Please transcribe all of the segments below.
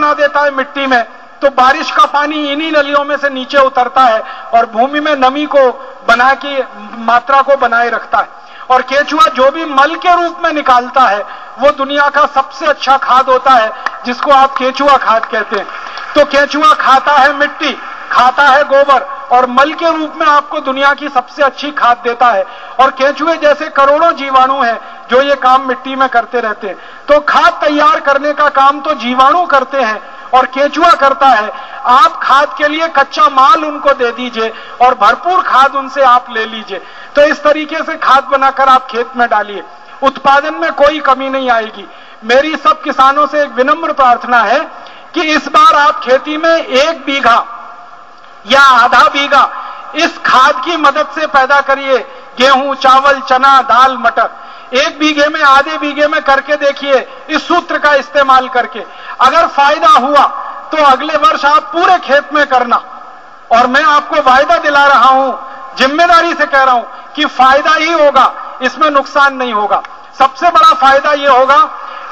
बना देता है मिट्टी में तो बारिश का पानी इन्हीं नलियों में से नीचे उतरता है और भूमि में नमी को बना की, मात्रा को बनाए रखता है। और केचुआ जो भी मल के रूप में निकालता है, वो दुनिया का सबसे अच्छा खाद होता है, जिसको आप केचुआ खाद कहते हैं। तो केचुआ खाता है मिट्टी, खाता है गोबर और मल के रूप में आपको दुनिया की सबसे अच्छी खाद देता है। और केंचुए जैसे करोड़ों जीवाणु हैं जो ये काम मिट्टी में करते रहते हैं। तो खाद तैयार करने का काम तो जीवाणु करते हैं और केंचुआ करता है। आप खाद के लिए कच्चा माल उनको दे दीजिए और भरपूर खाद उनसे आप ले लीजिए। तो इस तरीके से खाद बनाकर आप खेत में डालिए। उत्पादन में कोई कमी नहीं आएगी। मेरी सब किसानों से एक विनम्र प्रार्थना है कि इस बार आप खेती में एक बीघा या आधा बीघा। इस खाद की मदद से पैदा करिए। गेहूँ, चावल, चना, दाल, मटर। एक बीघे में, आधे बीघे में करके देखिए, इस सूत्र का इस्तेमाल करके। अगर फ़ायदा हुआ तो अगले वर्ष आप पूरे खेत में करना। और मैं आपको वायदा दिला रहा हूँ, ज़िम्मेदारी से कह रहा हूँ कि फ़ायदा ही होगा, इसमें नुकसान नहीं होगा। सबसे बड़ा फ़ायदा यह होगा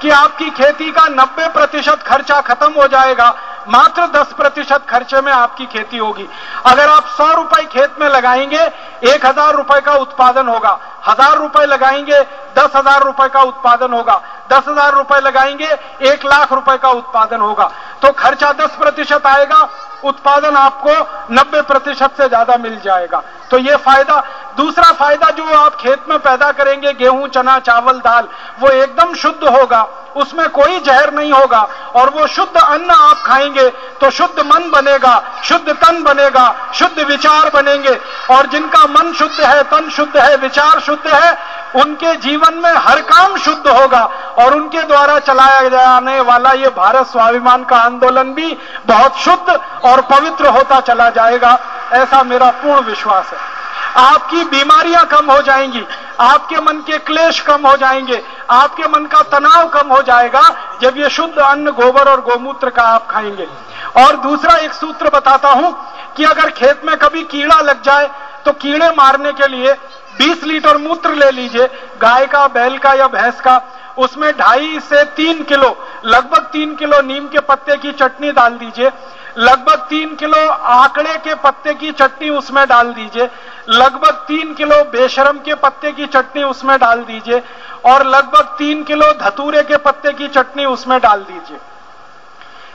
कि आपकी खेती का 90 प्रतिशत खर्चा खत्म हो जाएगा मात्र 10 प्रतिशत खर्चे में आपकी खेती होगी। अगर आप सौ रुपए खेत में लगाएँगे, एक हज़ार रुपए का उत्पादन होगा। हज़ार रुपए लगाएँगे, दस हज़ार रुपए का उत्पादन होगा। दस हज़ार रुपए लगाएँगे, एक लाख रुपए का उत्पादन होगा। तो खर्चा दस प्रतिशत आएगा, उत्पादन आपको 90 प्रतिशत से ज़्यादा मिल जाएगा। तो ये फ़ायदा, दूसरा फ़ायदा जो आप खेत में पैदा करेंगे, गेहूँ, चना, चावल, दाल, वो एकदम शुद्ध होगा, उसमें कोई जहर नहीं होगा, और वो शुद्ध अन्न आप खाएँगे तो शुद्ध मन बनेगा, शुद्ध तन बनेगा, शुद्ध विचार बनेंगे, और जिनका मन शुद्ध है, तन शुद्ध है, विचार शुद्ध है, उनके जीवन में हर काम शुद्ध होगा और उनके द्वारा चलाया जाने वाला ये भारत स्वाभिमान का आंदोलन भी बहुत शुद्ध और पवित्र होता चला जाएगा, ऐसा मेरा पूर्ण विश्वास है। आपकी बीमारियाँ कम हो जाएँगी, आपके मन के क्लेश कम हो जाएँगे, आपके मन का तनाव कम हो जाएगा जब ये शुद्ध अन्न, गोबर और गोमूत्र का आप खाएँगे। और दूसरा एक सूत्र बताता हूँ कि अगर खेत में कभी कीड़ा लग जाए तो कीड़े मारने के लिए 20 लीटर मूत्र ले लीजिए, गाय का, बैल का या भैंस का, उसमें ढाई से तीन किलो, लगभग तीन किलो नीम के पत्ते की चटनी डाल दीजिए, लगभग तीन किलो आंकड़े के पत्ते की चटनी उसमें डाल दीजिए, लगभग तीन किलो बेशरम के पत्ते की चटनी उसमें डाल दीजिए, और लगभग तीन किलो धतूरे के पत्ते की चटनी उसमें डाल दीजिए।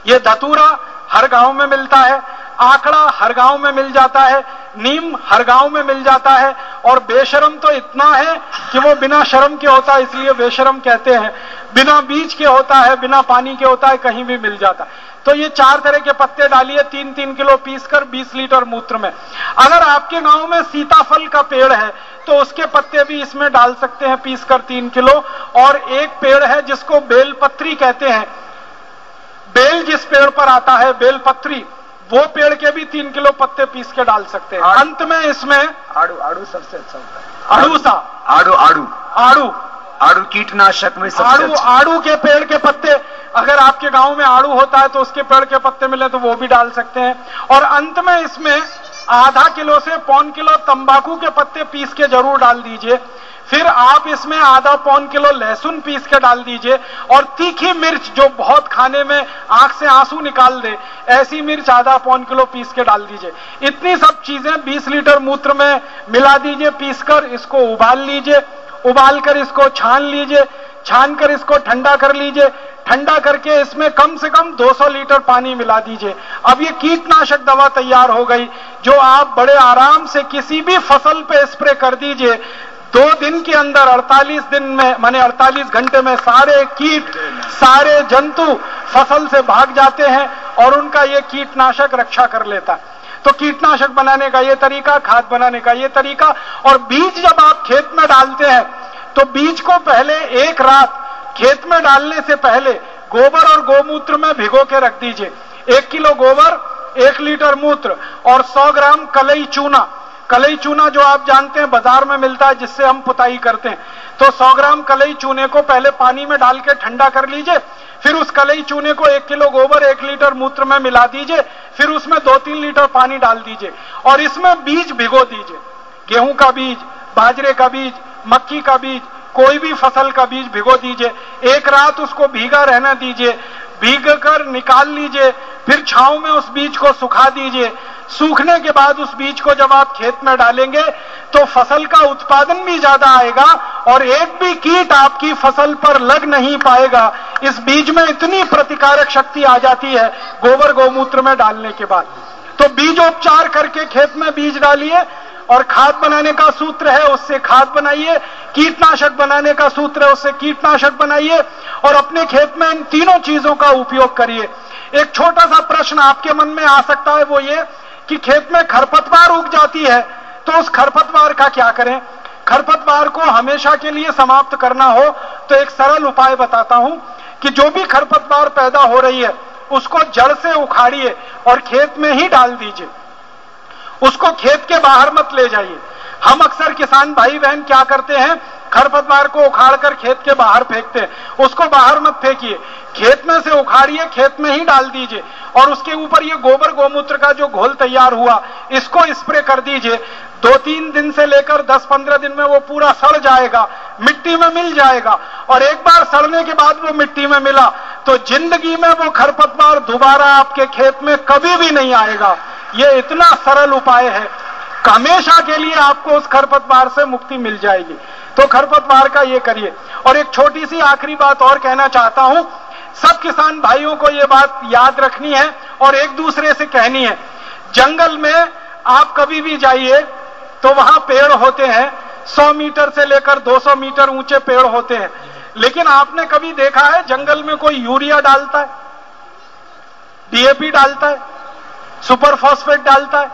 ये धतूरा हर गाँव में मिलता है आंकड़ा हर गाँव में मिल जाता है, नीम हर गाँव में मिल जाता है, और बेशरम तो इतना है कि वो बिना शर्म के होता है, इसलिए बेशरम कहते हैं। बिना बीज के होता है, बिना पानी के होता है, कहीं भी मिल जाता है। तो ये चार तरह के पत्ते डालिए तीन तीन किलो पीस कर, बीस लीटर मूत्र में। अगर आपके गाँव में सीताफल का पेड़ है तो उसके पत्ते भी इसमें डाल सकते हैं, पीस कर तीन किलो। और एक पेड़ है, जिसको बेलपत्री कहते हैं। बेल जिस पेड़ पर आता है, बेलपत्री। वो पेड़ के भी तीन किलो पत्ते पीस के डाल सकते हैं। अंत में इसमें आड़ू आड़ू सबसे अच्छा होता है। आड़ू सा। आड़ू आड़ू। आड़ू। आड़ू कीटनाशक में सबसे आड़ू अच्छा। आड़ू के पेड़ के पत्ते अगर आपके गाँव में आड़ू होता है तो उसके पेड़ के पत्ते मिले तो वो भी डाल सकते हैं। और अंत में इसमें आधा किलो से पौन किलो तंबाकू के पत्ते पीस के ज़रूर डाल दीजिए। फिर आप इसमें आधा पौन किलो लहसुन पीस के डाल दीजिए और तीखी मिर्च जो बहुत खाने में आँख से आँसू निकाल दे, ऐसी मिर्च आधा पौन किलो पीस के डाल दीजिए। इतनी सब चीज़ें 20 लीटर मूत्र में मिला दीजिए, पीसकर इसको उबाल लीजिए उबाल कर इसको छान लीजिए छान कर इसको ठंडा कर लीजिए, ठंडा करके इसमें कम से कम 200 लीटर पानी मिला दीजिए। अब ये कीटनाशक दवा तैयार हो गई, जो आप बड़े आराम से किसी भी फ़सल पे स्प्रे कर दीजिए दो दिन के अंदर 48 दिन में, माने 48 घंटे में सारे कीट, सारे जंतु फ़सल से भाग जाते हैं और उनका ये कीटनाशक रक्षा कर लेता। है तो कीटनाशक बनाने का ये तरीका, खाद बनाने का ये तरीका, और बीज जब आप खेत में डालते हैं तो बीज को पहले एक रात खेत में डालने से पहले गोबर और गोमूत्र में भिगो के रख दीजिए। एक किलो गोबर, एक लीटर मूत्र और सौ ग्राम कलई चूना। कलई चूना जो आप जानते हैं बाज़ार में मिलता है, जिससे हम पुताई करते हैं। तो 100 ग्राम कलई चूने को पहले पानी में डाल के ठंडा कर लीजिए, फिर उस कलई चूने को एक किलो गोबर, एक लीटर मूत्र में मिला दीजिए, फिर उसमें दो तीन लीटर पानी डाल दीजिए, और इसमें बीज भिगो दीजिए। गेहूँ का बीज, बाजरे का बीज, मक्की का बीज, कोई भी फ़सल का बीज भिगो दीजिए। एक रात उसको भीगा रहना दीजिए भीग कर निकाल लीजिए फिर छांव में उस बीज को सुखा दीजिए। सूखने के बाद उस बीज को जब आप खेत में डालेंगे तो फ़सल का उत्पादन भी ज़्यादा आएगा और एक भी कीट आपकी फ़सल पर लग नहीं पाएगा। इस बीज में इतनी प्रतिकारक शक्ति आ जाती है, गोबर गोमूत्र में डालने के बाद। तो बीजोपचार करके खेत में बीज डालिए और खाद बनाने का सूत्र है, उससे खाद बनाइए, कीटनाशक बनाने का सूत्र है, उससे कीटनाशक बनाइए और अपने खेत में इन तीनों चीज़ों का उपयोग करिए। एक छोटा सा प्रश्न आपके मन में आ सकता है वो ये कि खेत में खरपतवार उग जाती है तो उस खरपतवार का क्या करें? खरपतवार को हमेशा के लिए समाप्त करना हो तो एक सरल उपाय बताता हूँ कि जो भी खरपतवार पैदा हो रही है, उसको जड़ से उखाड़िए और खेत में ही डाल दीजिए। उसको खेत के बाहर मत ले जाइए। हम अक्सर किसान भाई बहन क्या करते हैं खरपतवार को उखाड़कर खेत के बाहर फेंकते हैं। उसको बाहर मत फेंकिए। खेत में से उखाड़िए, खेत में ही डाल दीजिए। और उसके ऊपर ये गोबर गोमूत्र का जो घोल तैयार हुआ, इसको स्प्रे कर दीजिए। दो तीन दिन से लेकर दस पंद्रह दिन में वो पूरा सड़ जाएगा, मिट्टी में मिल जाएगा। और एक बार सड़ने के बाद वो मिट्टी में मिला तो ज़िंदगी में वो खरपतवार दोबारा आपके खेत में कभी भी नहीं आएगा। ये इतना सरल उपाय है। हमेशा के लिए आपको उस खरपतवार से मुक्ति मिल जाएगी। तो खरपतवार का ये करिए। और एक छोटी सी आखिरी बात और कहना चाहता हूँ, सब किसान भाइयों को ये बात याद रखनी है और एक दूसरे से कहनी है। जंगल में आप कभी भी जाइए तो वहाँ पेड़ होते हैं 100 मीटर से लेकर 200 मीटर ऊँचे पेड़ होते हैं। लेकिन आपने कभी देखा है, जंगल में कोई यूरिया डालता है, डीएपी डालता है, सुपर फॉस्फेट डालता है?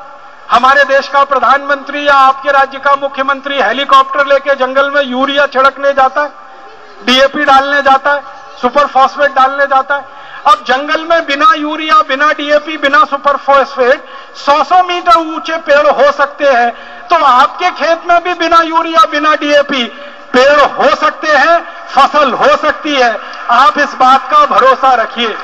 हमारे देश का प्रधानमंत्री या आपके राज्य का मुख्यमंत्री हेलीकॉप्टर लेके जंगल में यूरिया छिड़कने जाता है डीएपी डालने जाता है, सुपर फॉस्फेट डालने जाता है। अब जंगल में बिना यूरिया, बिना डीएपी बिना सुपर फॉस्फेट 100-100 मीटर ऊँचे पेड़ हो सकते हैं। तो आपके खेत में भी बिना यूरिया, बिना डीएपी पेड़ हो सकते हैं, फ़सल हो सकती है। आप इस बात का भरोसा रखिए।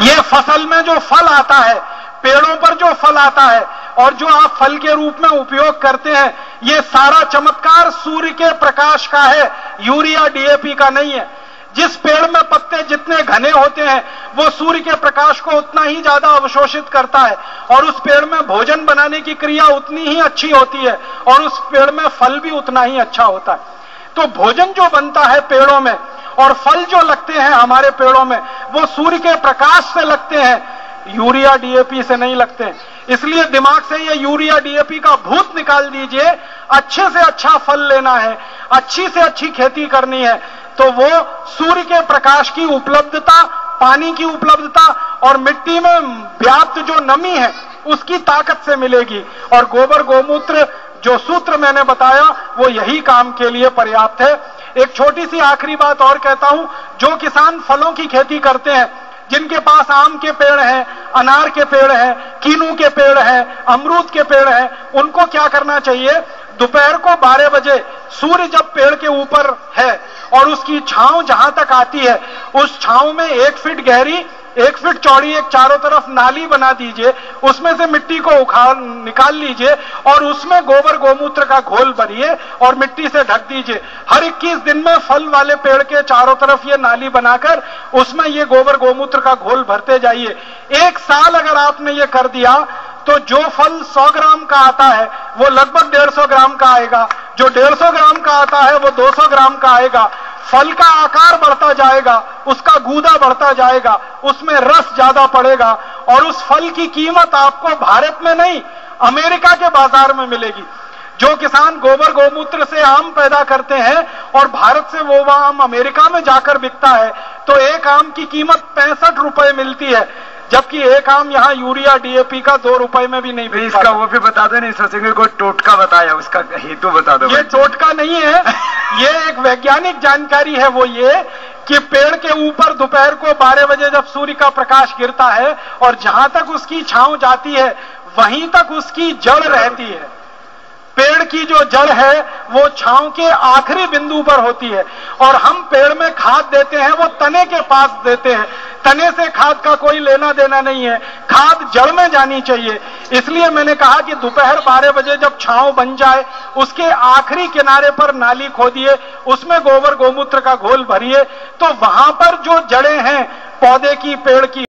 ये फ़सल में जो फल आता है पेड़ों पर जो फल आता है और जो आप फल के रूप में उपयोग करते हैं, ये सारा चमत्कार सूर्य के प्रकाश का है, यूरिया डीएपी का नहीं है। जिस पेड़ में पत्ते जितने घने होते हैं, वो सूर्य के प्रकाश को उतना ही ज़्यादा अवशोषित करता है। और उस पेड़ में भोजन बनाने की क्रिया उतनी ही अच्छी होती है, और उस पेड़ में फल भी उतना ही अच्छा होता है। तो भोजन जो बनता है पेड़ों में, और फल जो लगते हैं हमारे पेड़ों में, वो सूर्य के प्रकाश से लगते हैं। यूरिया डीएपी से नहीं लगते। इसलिए दिमाग से ये यूरिया डीएपी का भूत निकाल दीजिए, अच्छे से अच्छा फल लेना है, अच्छी से अच्छी खेती करनी है तो वो सूर्य के प्रकाश की उपलब्धता, पानी की उपलब्धता और मिट्टी में व्याप्त जो नमी है, उसकी ताकत से मिलेगी। और गोबर गोमूत्र जो सूत्र मैंने बताया, वो यही काम के लिए पर्याप्त है। एक छोटी सी आखिरी बात और कहता हूँ, जो किसान फलों की खेती करते हैं जिनके पास आम के पेड़ हैं, अनार के पेड़ हैं, कीनू के पेड़ हैं, अमरूद के पेड़ हैं, उनको क्या करना चाहिए? दोपहर को 12 बजे सूर्य जब पेड़ के ऊपर है और उसकी छांव जहाँ तक आती है, उस छांव में एक फीट गहरी एक फीट चौड़ी, एक चारों तरफ़ नाली बना दीजिए, उसमें से मिट्टी को उखाड़, निकाल लीजिए और उसमें गोबर गोमूत्र का घोल भरिए और मिट्टी से ढक दीजिए। हर 21 दिन में फल वाले पेड़ के चारों तरफ़ ये नाली बनाकर उसमें ये गोबर गोमूत्र का घोल भरते जाइए। एक साल अगर आपने ये कर दिया तो जो फल 100 ग्राम का आता है, वो लगभग 150 ग्राम का आएगा। जो 150 ग्राम का आता है, वो 200 ग्राम का आएगा। फल का आकार बढ़ता जाएगा उसका गूदा बढ़ता जाएगा उसमें रस ज़्यादा पड़ेगा और उस फल की कीमत आपको भारत में नहीं अमेरिका के बाज़ार में मिलेगी। जो किसान गोबर गोमूत्र से आम पैदा करते हैं और भारत से वो आम अमेरिका में जाकर बिकता है तो एक आम की कीमत पैंसठ रुपए मिलती है जबकि एक आम यहाँ यूरिया डीएपी का दो रुपए में भी नहीं नहीं इसका वो भी बता दो नहीं सोचेंगे कोई टोटका बताया उसका हेतु बता दो ये टोटका नहीं है ये एक वैज्ञानिक जानकारी है वो ये कि पेड़ के ऊपर दोपहर को 12 बजे जब सूर्य का प्रकाश गिरता है और जहाँ तक उसकी छांव जाती है, वहीं तक उसकी जड़ रहती है। पेड़ की जो जड़ है, वो छांव के आखिरी बिंदु पर होती है। और हम पेड़ में खाद देते हैं, वो तने के पास देते हैं। तने से खाद का कोई लेना देना नहीं है। खाद जड़ में जानी चाहिए। इसलिए मैंने कहा कि दोपहर बारह बजे जब छांव बन जाए, उसके आखिरी किनारे पर नाली खोदिए, उसमें गोबर गोमूत्र का घोल भरिए तो वहाँ पर जो जड़ें हैं, पौधे की, पेड़ की